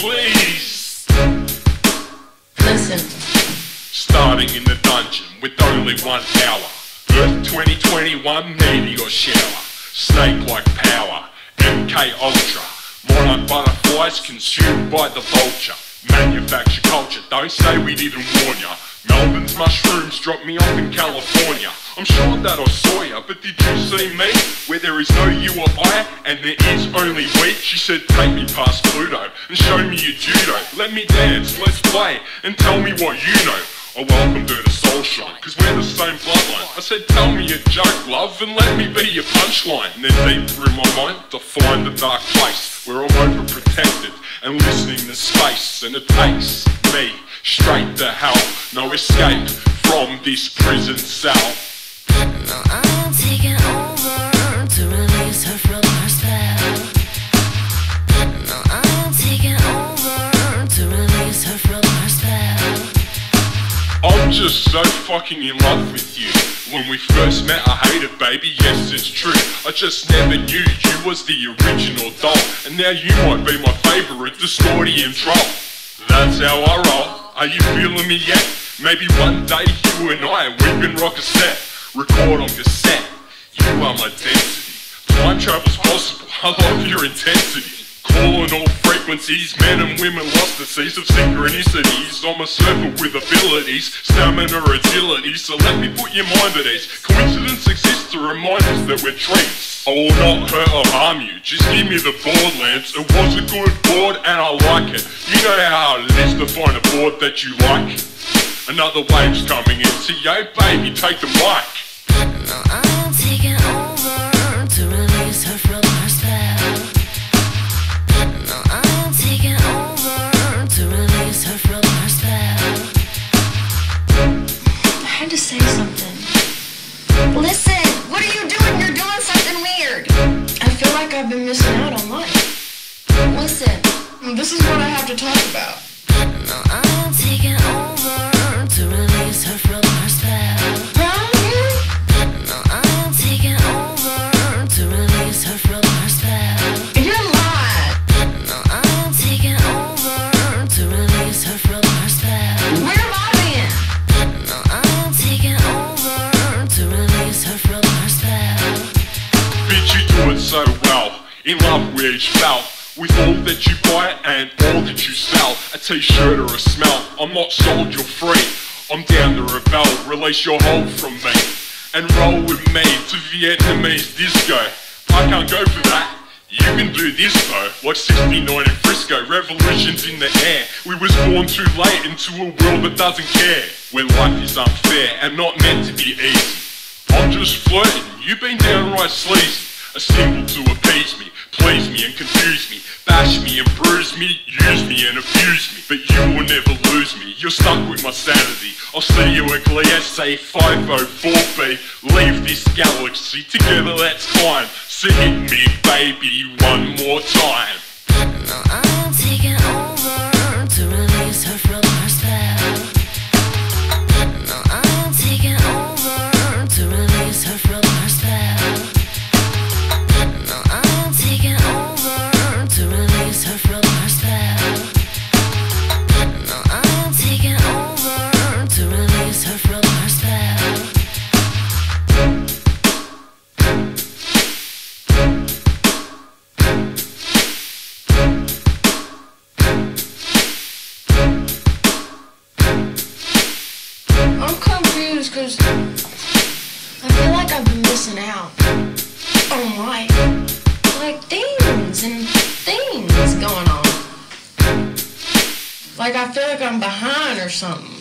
please. Listen. Starting in the dungeon with only one hour. Earth 2021 meteor shower. Snake-like power. MK Ultra. More like butterflies consumed by the vulture. Manufacture culture, don't say we didn't warn ya. Melbourne's mushrooms dropped me off in California. I'm sure that I saw ya, but did you see me? Where there is no you or I, and there is only we. She said, take me past Pluto and show me your judo. Let me dance, let's play, and tell me what you know. I welcomed her to Soulshine, cause we're the same bloodline. I said, tell me a joke, love, and let me be your punchline. And then deep through my mind, to find the dark place where I'm overprotected and listening to space. And it takes me straight to hell. No escape from this prison cell. I'm taking over to release her from her spell. No, I'm taking over to release her from her spell. I'm just so fucking in love with you. When we first met, I hated baby, yes, it's true. I just never knew you was the original doll. And now you might be my favorite, the and troll. That's how I roll. Are you feeling me yet? Maybe one day you and I, we can rock a set. Record on cassette. You are my density. Time travel's possible. I love your intensity. Calling all frequencies, men and women lost the seas of synchronicities. I'm a serpent with abilities, stamina, agility. So let me put your mind at ease. Coincidence exists to remind us that we're trees. I will not hurt or harm you. Just give me the board, Lance. It was a good board and I like it. You know how it is to find a board that you like. Another wave's coming in. So yo, baby, take the mic. No, I'm taking over like I've been missing out on life. Listen, This is what I have to talk about. In love with each felt. With all that you buy and all that you sell. A t-shirt or a smell. I'm not sold, you're free. I'm down to rebel. Release your hold from me. And roll with me to Vietnamese disco. I can't go for that. You can do this though, like 69 in Frisco, revolutions in the air. We was born too late into a world that doesn't care. Where life is unfair and not meant to be easy. I'm just flirting, you've been downright sleazy. A symbol to appease me, please me and confuse me, bash me and bruise me, use me and abuse me. But you will never lose me, you're stuck with my sanity. I'll see you at Gliese 504B. Leave this galaxy, together let's climb. So hit me, baby, one more time. No, I'm taking over because I feel like I've been missing out on life. Like things and things going on. Like I feel like I'm behind or something.